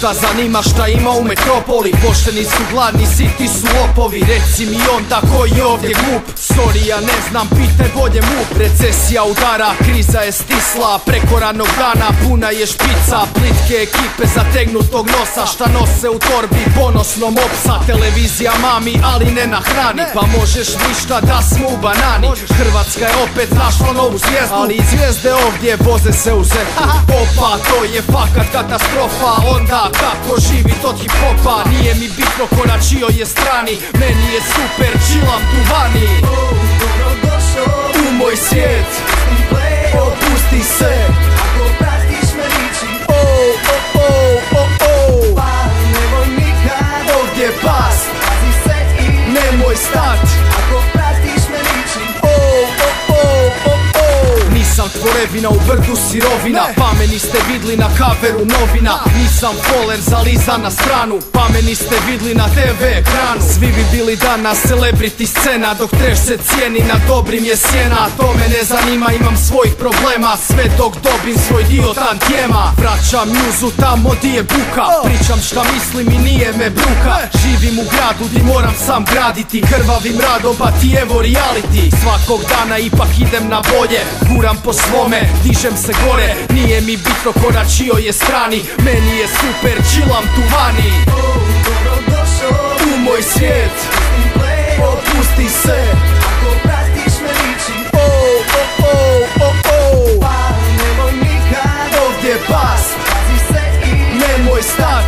buka Zanima šta ima u metropoli? Pošteni su gladni, siti su lopovi. Reci mi onda koji je ovdje glup? Sorry ja ne znam, pitaj bolje mup Recesija udara, kriza je stisla. Preko ranog dana puna je špica. Plitke ekipe zategnutog nosa. Šta nose u torbi? Ponosnom opsa. Televizija mami, ali ne na hrani. Pa možeš ništa da smo u banani. Hrvatska je opet našla novu zvijezdu. Ali i zvijezde ovdje voze se u zetu. Opa, to je fakat katastrofa. Onda kako živi od hip hopa Nije mi bitno ko na je strani Meni je super, chillam tu vani. U moj svijet Opusti se. Ako pratiš me liči Oh, oh, oh, oh, oh Pa nemoj nikad Ovdje past, Pazi se i nemoj stat. Ako pratiš me liči Oh, oh, oh, oh, oh Nisam tvorevina u brdu sirovina. Pa me niste vidli na kaveru novina. Nisam foler zalizan na stranu. Pa me niste vidli na TV ekranu. Svi bi bili danas celebrity scena Dok treš se cijeni na dobrim je sjena. To me ne zanima imam svojih problema. Sve dok dobim svoj dio tantijema Vraćam njuzu tamo di je buka. Pričam šta mislim i nije me bruka. Živim u gradu di moram sam graditi. Krvavim radom pa ti evo reality. Svakog dana ipak idem na bolje. Guram po svome, dižem se gore. Nije mi bitno ko na čijoj je strani. Meni je super, chillam tu vani. U moj svijet, opusti se. Ako pratiš me liči Oh, oh, oh, oh, oh Pa nemoj nikad. Ovdje i nemoj stat